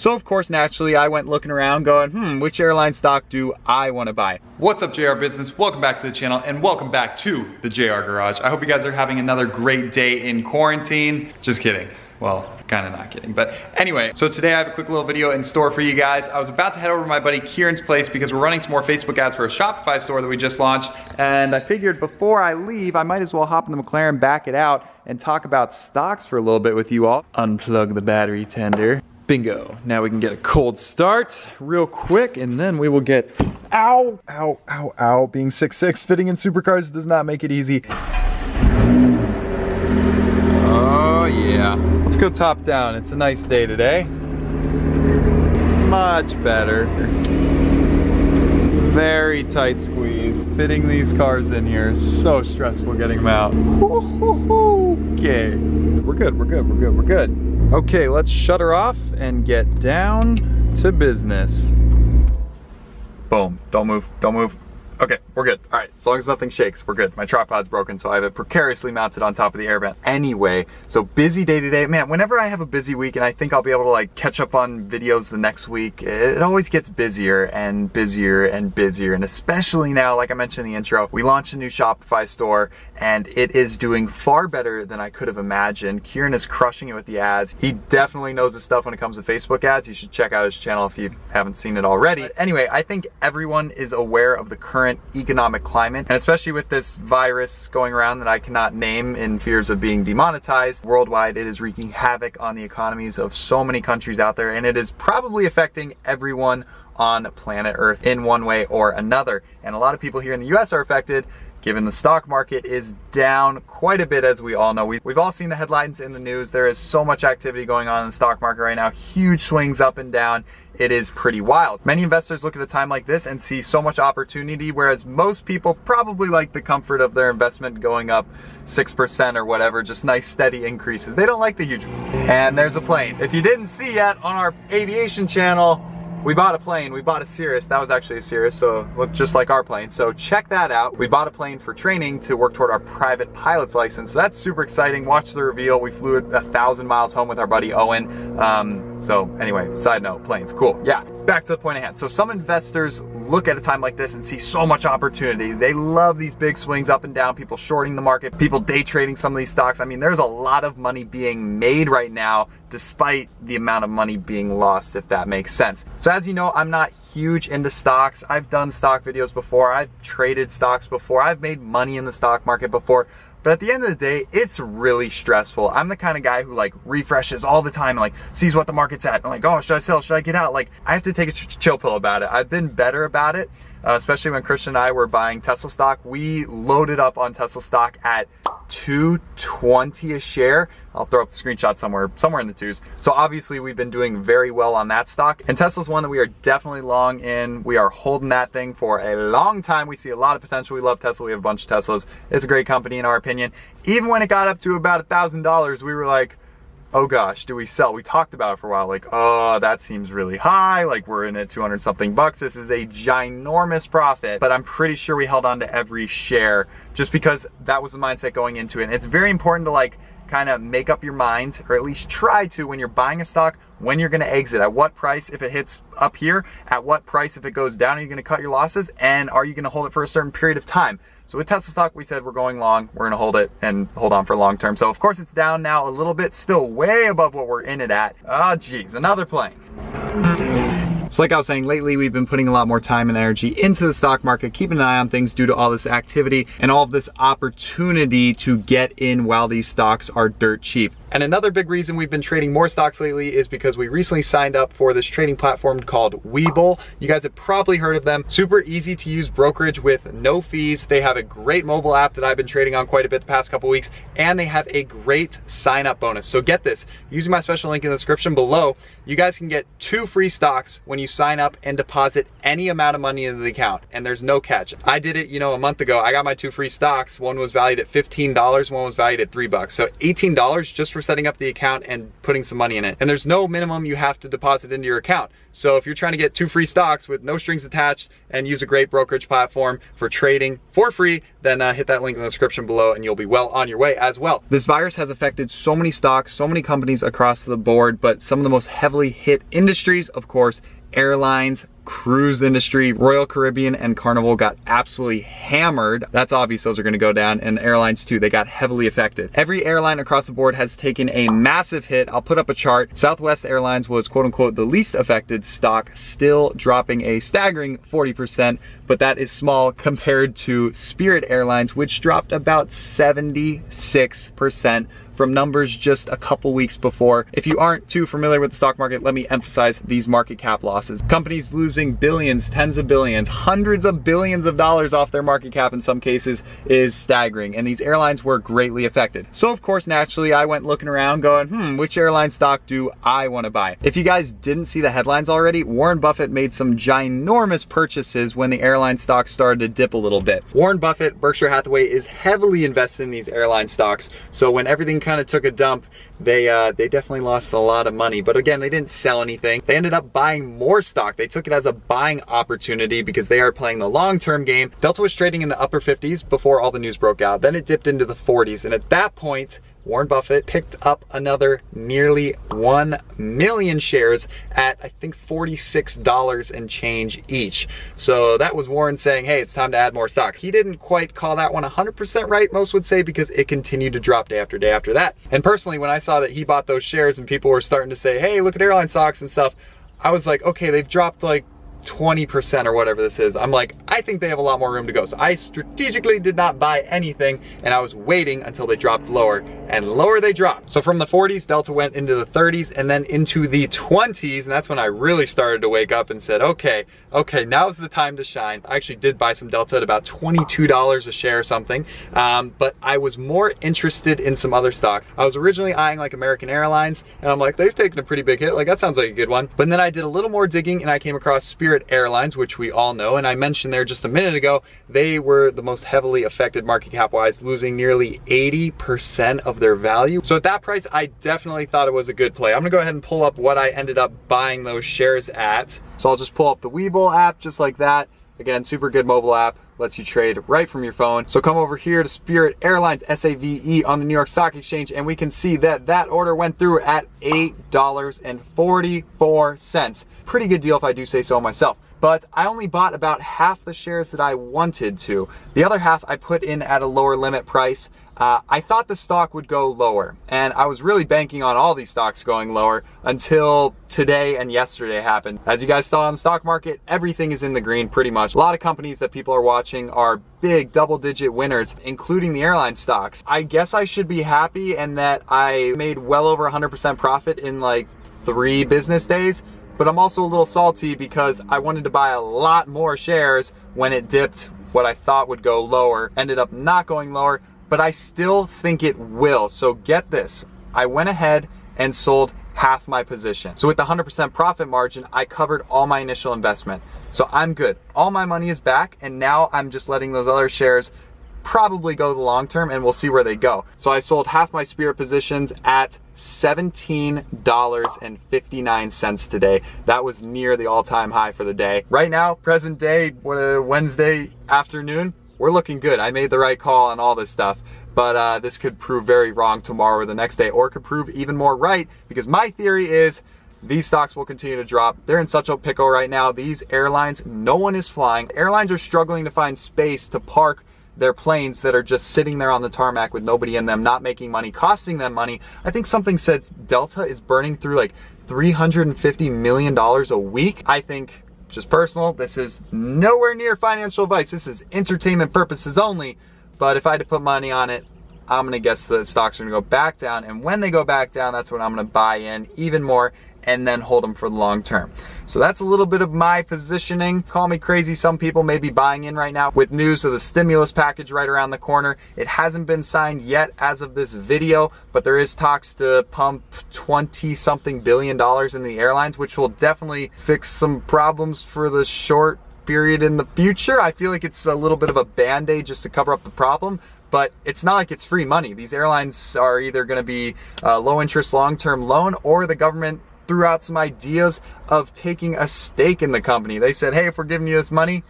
So of course, naturally, I went looking around going, hmm, which airline stock do I wanna buy? What's up, JR Business? Welcome back to the channel and welcome back to the JR Garage. I hope you guys are having another great day in quarantine. Just kidding. Well, kind of not kidding. But anyway, so today I have a quick little video in store for you guys. I was about to head over to my buddy Kieran's place because we're running some more Facebook ads for a Shopify store that we just launched. And I figured before I leave, I might as well hop in the McLaren, back it out, and talk about stocks for a little bit with you all. Unplug the battery tender. Bingo. Now we can get a cold start real quick and then we will get, ow, ow, ow, ow. Being six six, fitting in supercars does not make it easy. Oh yeah. Let's go top down. It's a nice day today. Much better. Very tight squeeze. Fitting these cars in here is so stressful getting them out. Okay. We're good, we're good, we're good, we're good. Okay, let's shut her off and get down to business. Boom. Don't move, don't move. Okay, we're good. All right, as long as nothing shakes, we're good. My tripod's broken, so I have it precariously mounted on top of the air vent. Anyway, so busy day today. Man, whenever I have a busy week and I think I'll be able to like catch up on videos the next week, it always gets busier and busier and busier. And especially now, like I mentioned in the intro, we launched a new Shopify store and it is doing far better than I could have imagined. Kieran is crushing it with the ads. He definitely knows his stuff when it comes to Facebook ads. You should check out his channel if you haven't seen it already. But anyway, I think everyone is aware of the current current economic climate, and especially with this virus going around that I cannot name in fears of being demonetized worldwide, it is wreaking havoc on the economies of so many countries out there, and it is probably affecting everyone on planet Earth in one way or another. And a lot of people here in the US are affected given the stock market is down quite a bit as we all know. We've, we've all seen the headlines in the news. There is so much activity going on in the stock market right now, huge swings up and down. It is pretty wild. Many investors look at a time like this and see so much opportunity, whereas most people probably like the comfort of their investment going up 6% or whatever, just nice steady increases. They don't like the huge, and there's a plane. If you didn't see yet on our aviation channel, we bought a plane, we bought a Cirrus, that was actually a Cirrus, so looked just like our plane. So check that out. We bought a plane for training to work toward our private pilot's license. So that's super exciting. Watch the reveal. We flew it a thousand miles home with our buddy Owen. Um, so anyway, side note, planes, cool. Yeah, back to the point at hand. So some investors look at a time like this and see so much opportunity. They love these big swings up and down, people shorting the market, people day trading some of these stocks. I mean, there's a lot of money being made right now despite the amount of money being lost, if that makes sense. So as you know, I'm not huge into stocks. I've done stock videos before. I've traded stocks before. I've made money in the stock market before. But at the end of the day, it's really stressful. I'm the kind of guy who like refreshes all the time and like sees what the market's at. and like, oh, should I sell? Should I get out? Like, I have to take a chill pill about it. I've been better about it, uh, especially when Christian and I were buying Tesla stock. We loaded up on Tesla stock at 220 a share. I'll throw up the screenshot somewhere, somewhere in the twos. So obviously we've been doing very well on that stock. And Tesla's one that we are definitely long in. We are holding that thing for a long time. We see a lot of potential. We love Tesla. We have a bunch of Teslas. It's a great company in our opinion. Even when it got up to about a thousand dollars, we were like, oh gosh, do we sell? We talked about it for a while, like, oh, that seems really high. Like we're in at 200 something bucks. This is a ginormous profit, but I'm pretty sure we held on to every share just because that was the mindset going into it. And it's very important to like kind of make up your mind, or at least try to when you're buying a stock, when you're gonna exit, at what price if it hits up here, at what price if it goes down, are you gonna cut your losses, and are you gonna hold it for a certain period of time? So with Tesla stock, we said we're going long, we're gonna hold it and hold on for long term. So of course it's down now a little bit, still way above what we're in it at. Ah, oh, geez, another plane. So like I was saying, lately we've been putting a lot more time and energy into the stock market, keeping an eye on things due to all this activity and all of this opportunity to get in while these stocks are dirt cheap. And another big reason we've been trading more stocks lately is because we recently signed up for this trading platform called Webull. You guys have probably heard of them. Super easy to use brokerage with no fees. They have a great mobile app that I've been trading on quite a bit the past couple weeks, and they have a great sign up bonus. So get this, using my special link in the description below, you guys can get two free stocks when you sign up and deposit any amount of money into the account, and there's no catch. I did it, you know, a month ago. I got my two free stocks. One was valued at $15, one was valued at three bucks. So $18 just for setting up the account and putting some money in it. And there's no minimum you have to deposit into your account. So if you're trying to get two free stocks with no strings attached and use a great brokerage platform for trading for free, then uh, hit that link in the description below and you'll be well on your way as well. This virus has affected so many stocks, so many companies across the board, but some of the most heavily hit industries, of course, airlines, cruise industry, Royal Caribbean and Carnival got absolutely hammered. That's obvious those are gonna go down and airlines too, they got heavily affected. Every airline across the board has taken a massive hit. I'll put up a chart. Southwest Airlines was quote unquote the least affected stock, still dropping a staggering 40%, but that is small compared to Spirit Airlines, which dropped about 76% from numbers just a couple weeks before. If you aren't too familiar with the stock market, let me emphasize these market cap losses. Companies losing billions, tens of billions, hundreds of billions of dollars off their market cap in some cases is staggering, and these airlines were greatly affected. So of course, naturally, I went looking around going, hmm, which airline stock do I want to buy? If you guys didn't see the headlines already, Warren Buffett made some ginormous purchases when the airline stocks started to dip a little bit. Warren Buffett, Berkshire Hathaway is heavily invested in these airline stocks, so when everything kind of took a dump, they uh, they definitely lost a lot of money. But again, they didn't sell anything. They ended up buying more stock. They took it as a buying opportunity because they are playing the long-term game. Delta was trading in the upper 50s before all the news broke out. Then it dipped into the 40s. And at that point, Warren Buffett picked up another nearly 1 million shares at I think $46 and change each. So that was Warren saying, hey, it's time to add more stock. He didn't quite call that one 100% right, most would say, because it continued to drop day after day after that. And personally, when I saw that he bought those shares and people were starting to say, hey, look at airline stocks and stuff, I was like, okay, they've dropped like 20% or whatever this is. I'm like, I think they have a lot more room to go. So I strategically did not buy anything and I was waiting until they dropped lower and lower they dropped. So from the 40s, Delta went into the 30s and then into the 20s. And that's when I really started to wake up and said, okay, okay, now's the time to shine. I actually did buy some Delta at about $22 a share or something. Um, but I was more interested in some other stocks. I was originally eyeing like American Airlines and I'm like, they've taken a pretty big hit. Like that sounds like a good one. But then I did a little more digging and I came across Spirit Spirit Airlines, which we all know, and I mentioned there just a minute ago, they were the most heavily affected market cap wise, losing nearly 80% of their value. So at that price, I definitely thought it was a good play. I'm gonna go ahead and pull up what I ended up buying those shares at. So I'll just pull up the Webull app just like that. Again, super good mobile app, lets you trade right from your phone. So come over here to Spirit Airlines, SAVE on the New York Stock Exchange, and we can see that that order went through at $8.44 pretty good deal if I do say so myself. But I only bought about half the shares that I wanted to. The other half I put in at a lower limit price. Uh, I thought the stock would go lower, and I was really banking on all these stocks going lower until today and yesterday happened. As you guys saw on the stock market, everything is in the green pretty much. A lot of companies that people are watching are big double digit winners, including the airline stocks. I guess I should be happy and that I made well over 100% profit in like three business days but I'm also a little salty because I wanted to buy a lot more shares when it dipped what I thought would go lower, ended up not going lower, but I still think it will. So get this, I went ahead and sold half my position. So with the 100% profit margin, I covered all my initial investment. So I'm good. All my money is back and now I'm just letting those other shares probably go the long term and we'll see where they go. So I sold half my Spirit positions at $17.59 today. That was near the all-time high for the day. Right now, present day, what a Wednesday afternoon, we're looking good. I made the right call on all this stuff but uh, this could prove very wrong tomorrow or the next day, or could prove even more right, because my theory is these stocks will continue to drop. They're in such a pickle right now. These airlines, no one is flying. Airlines are struggling to find space to park their planes that are just sitting there on the tarmac with nobody in them, not making money, costing them money. I think something said Delta is burning through like $350 million a week. I think, just personal, this is nowhere near financial advice. This is entertainment purposes only. But if I had to put money on it, I'm gonna guess the stocks are gonna go back down. And when they go back down, that's when I'm gonna buy in even more and then hold them for the long term. So that's a little bit of my positioning. Call me crazy, some people may be buying in right now with news of the stimulus package right around the corner. It hasn't been signed yet as of this video, but there is talks to pump 20 something billion dollars in the airlines, which will definitely fix some problems for the short period in the future. I feel like it's a little bit of a band-aid just to cover up the problem, but it's not like it's free money. These airlines are either going to be uh, low interest long-term loan or the government threw out some ideas of taking a stake in the company. They said, hey, if we're giving you this money,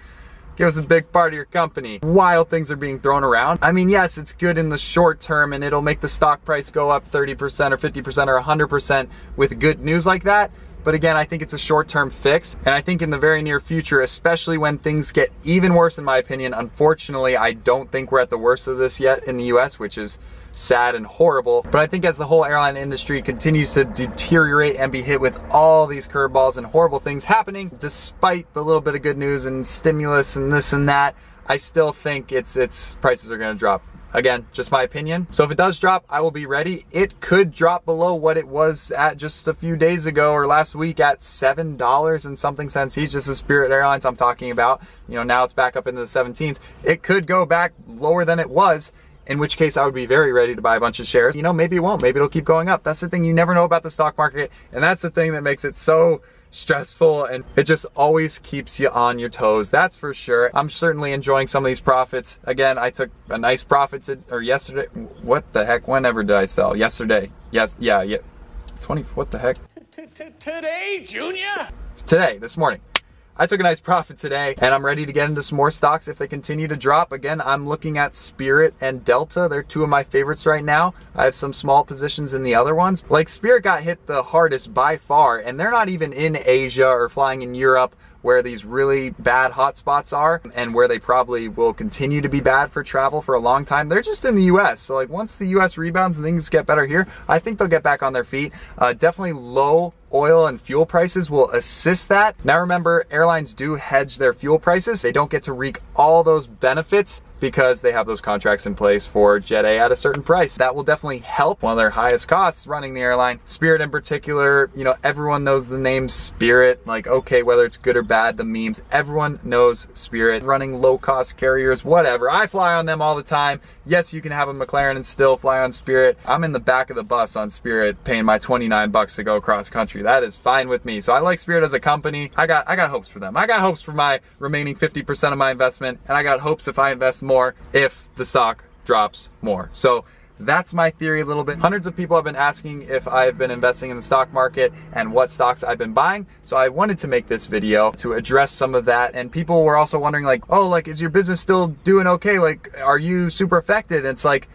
give us a big part of your company. While things are being thrown around. I mean, yes, it's good in the short term and it'll make the stock price go up 30% or 50% or 100% with good news like that. But again, I think it's a short-term fix. And I think in the very near future, especially when things get even worse, in my opinion, unfortunately, I don't think we're at the worst of this yet in the US, which is sad and horrible. But I think as the whole airline industry continues to deteriorate and be hit with all these curveballs and horrible things happening, despite the little bit of good news and stimulus and this and that, I still think it's it's prices are gonna drop. Again, just my opinion. So if it does drop, I will be ready. It could drop below what it was at just a few days ago or last week at $7 and something cents. He's just a Spirit Airlines I'm talking about. You know, now it's back up into the 17s. It could go back lower than it was in which case I would be very ready to buy a bunch of shares. You know, maybe it won't. Maybe it'll keep going up. That's the thing. You never know about the stock market. And that's the thing that makes it so stressful and it just always keeps you on your toes that's for sure. I'm certainly enjoying some of these profits. Again i took a nice profit to, or yesterday what the heck whenever did i sell? Yesterday. Yes yeah yeah 20 what the heck? Today junior? Today this morning I took a nice profit today and I'm ready to get into some more stocks if they continue to drop. Again, I'm looking at Spirit and Delta. They're two of my favorites right now. I have some small positions in the other ones. Like Spirit got hit the hardest by far and they're not even in Asia or flying in Europe where these really bad hotspots are and where they probably will continue to be bad for travel for a long time. They're just in the US. So like once the US rebounds and things get better here, I think they'll get back on their feet. Uh, definitely low oil and fuel prices will assist that. Now remember, airlines do hedge their fuel prices. They don't get to reap all those benefits because they have those contracts in place for Jet A at a certain price. That will definitely help one of their highest costs running the airline. Spirit in particular, you know, everyone knows the name Spirit. Like, okay, whether it's good or bad, the memes, everyone knows Spirit. Running low cost carriers, whatever. I fly on them all the time. Yes, you can have a McLaren and still fly on Spirit. I'm in the back of the bus on Spirit paying my 29 bucks to go cross country country. That is fine with me. So I like Spirit as a company. I got I got hopes for them. I got hopes for my remaining 50% of my investment, and I got hopes if I invest more if the stock drops more. So that's my theory a little bit. Hundreds of people have been asking if I've been investing in the stock market and what stocks I've been buying. So I wanted to make this video to address some of that. And people were also wondering like, oh, like, is your business still doing okay? Like, are you super affected? And it's like,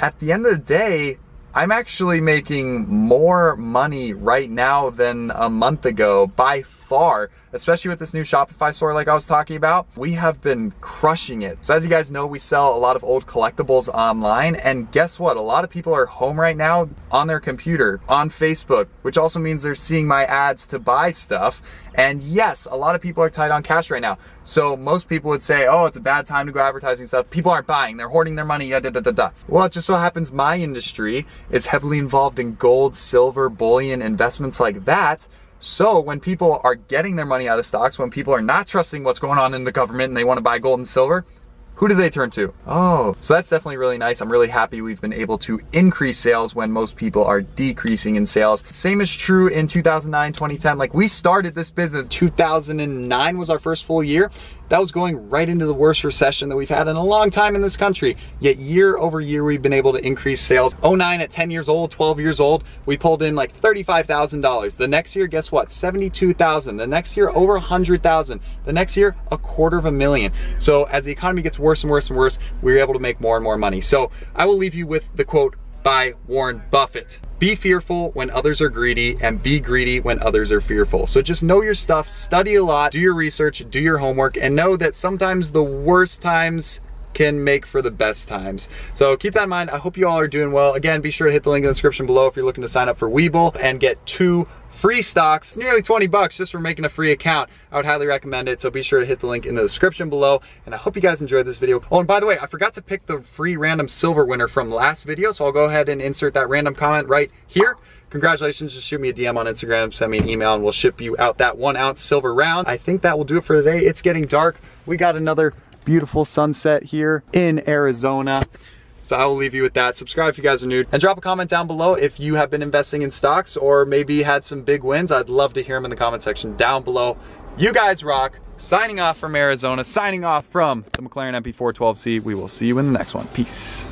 at the end of the day, I'm actually making more money right now than a month ago by far, especially with this new Shopify store like I was talking about. We have been crushing it. So as you guys know, we sell a lot of old collectibles online and guess what? A lot of people are home right now on their computer, on Facebook, which also means they're seeing my ads to buy stuff. And yes, a lot of people are tight on cash right now. So most people would say, oh, it's a bad time to go advertising stuff. People aren't buying, they're hoarding their money, da da da da. Well, it just so happens my industry is heavily involved in gold, silver, bullion, investments like that. So when people are getting their money out of stocks, when people are not trusting what's going on in the government and they want to buy gold and silver, who do they turn to? Oh, so that's definitely really nice. I'm really happy we've been able to increase sales when most people are decreasing in sales. Same is true in 2009, 2010. Like we started this business, 2009 was our first full year. That was going right into the worst recession that we've had in a long time in this country. Yet year over year, we've been able to increase sales. 09 at 10 years old, 12 years old, we pulled in like $35,000. The next year, guess what? 72,000. The next year, over 100,000. The next year, a quarter of a million. So as the economy gets worse and worse and worse, we we're able to make more and more money. So I will leave you with the quote by Warren Buffett. Be fearful when others are greedy and be greedy when others are fearful. So just know your stuff, study a lot, do your research, do your homework, and know that sometimes the worst times can make for the best times. So keep that in mind. I hope you all are doing well. Again, be sure to hit the link in the description below if you're looking to sign up for Webull and get two free stocks, nearly 20 bucks just for making a free account. I would highly recommend it, so be sure to hit the link in the description below, and I hope you guys enjoyed this video. Oh, and by the way, I forgot to pick the free random silver winner from last video, so I'll go ahead and insert that random comment right here. Congratulations, just shoot me a DM on Instagram, send me an email, and we'll ship you out that one ounce silver round. I think that will do it for today. It's getting dark. We got another beautiful sunset here in Arizona. So I will leave you with that. Subscribe if you guys are new and drop a comment down below if you have been investing in stocks or maybe had some big wins. I'd love to hear them in the comment section down below. You guys rock. signing off from Arizona, signing off from the McLaren MP412C. We will see you in the next one. Peace.